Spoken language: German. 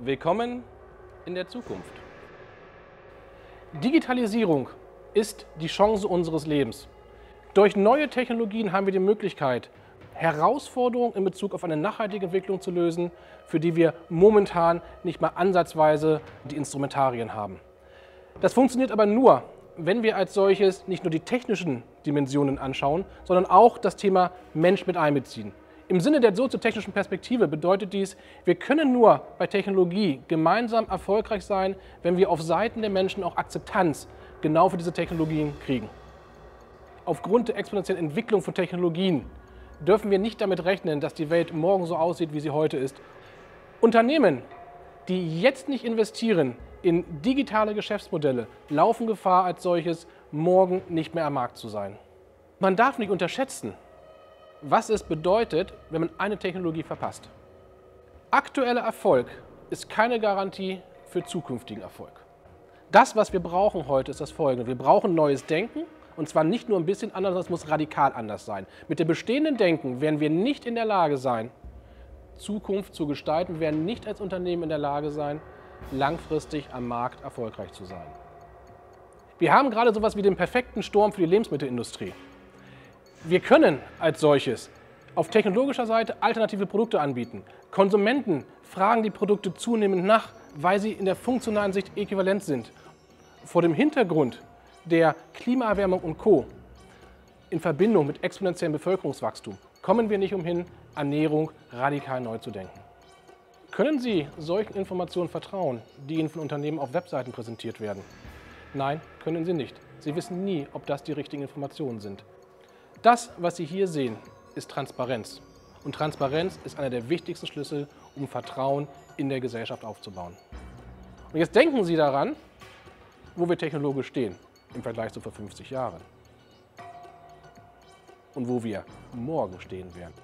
Willkommen in der Zukunft. Digitalisierung ist die Chance unseres Lebens. Durch neue Technologien haben wir die Möglichkeit, Herausforderungen in Bezug auf eine nachhaltige Entwicklung zu lösen, für die wir momentan nicht mal ansatzweise die Instrumentarien haben. Das funktioniert aber nur, wenn wir als solches nicht nur die technischen Dimensionen anschauen, sondern auch das Thema Mensch mit einbeziehen. Im Sinne der soziotechnischen Perspektive bedeutet dies, wir können nur bei Technologie gemeinsam erfolgreich sein, wenn wir auf Seiten der Menschen auch Akzeptanz genau für diese Technologien kriegen. Aufgrund der exponentiellen Entwicklung von Technologien dürfen wir nicht damit rechnen, dass die Welt morgen so aussieht, wie sie heute ist. Unternehmen, die jetzt nicht investieren in digitale Geschäftsmodelle, laufen Gefahr als solches, morgen nicht mehr am Markt zu sein. Man darf nicht unterschätzen, was es bedeutet, wenn man eine Technologie verpasst. Aktueller Erfolg ist keine Garantie für zukünftigen Erfolg. Das, was wir brauchen heute, ist das folgende. Wir brauchen neues Denken und zwar nicht nur ein bisschen anders, sondern es muss radikal anders sein. Mit dem bestehenden Denken werden wir nicht in der Lage sein, Zukunft zu gestalten, wir werden nicht als Unternehmen in der Lage sein, langfristig am Markt erfolgreich zu sein. Wir haben gerade so etwas wie den perfekten Sturm für die Lebensmittelindustrie. Wir können als solches auf technologischer Seite alternative Produkte anbieten. Konsumenten fragen die Produkte zunehmend nach, weil sie in der funktionalen Sicht äquivalent sind. Vor dem Hintergrund der Klimaerwärmung und Co. in Verbindung mit exponentiellem Bevölkerungswachstum kommen wir nicht umhin, Ernährung radikal neu zu denken. Können Sie solchen Informationen vertrauen, die Ihnen von Unternehmen auf Webseiten präsentiert werden? Nein, können Sie nicht. Sie wissen nie, ob das die richtigen Informationen sind. Das, was Sie hier sehen, ist Transparenz. Und Transparenz ist einer der wichtigsten Schlüssel, um Vertrauen in der Gesellschaft aufzubauen. Und jetzt denken Sie daran, wo wir technologisch stehen im Vergleich zu vor 50 Jahren. Und wo wir morgen stehen werden.